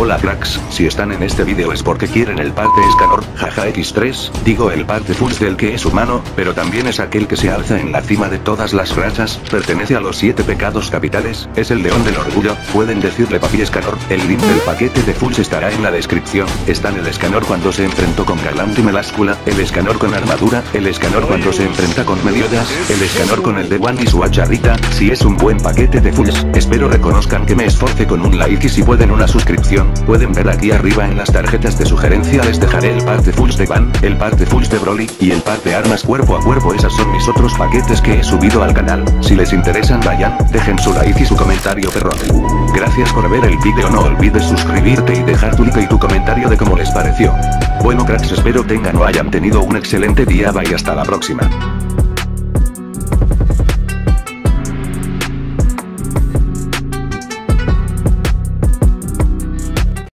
Hola cracks, si están en este vídeo es porque quieren el pack de Escanor, jaja X3, digo el pack de Fulls del que es humano, pero también es aquel que se alza en la cima de todas las razas, pertenece a los siete pecados capitales, es el león del orgullo, pueden decirle papi Escanor, el link del paquete de Fulls estará en la descripción, está en el Escanor cuando se enfrentó con Galant y Meláscula, el Escanor con armadura, el Escanor cuando se enfrenta con Meliodas, el Escanor con el de One y su hacharrita, si es un buen paquete de Fulls, espero reconozcan que me esforce con un like y si pueden una suscripción, pueden ver aquí arriba en las tarjetas de sugerencia les dejaré el pack de fulls de Van, el pack de fulls de Broly, y el pack de armas cuerpo a cuerpo esas son mis otros paquetes que he subido al canal, si les interesan vayan, dejen su like y su comentario perrote. Gracias por ver el vídeo no olvides suscribirte y dejar tu like y tu comentario de cómo les pareció. Bueno cracks espero tengan o hayan tenido un excelente día bye hasta la próxima.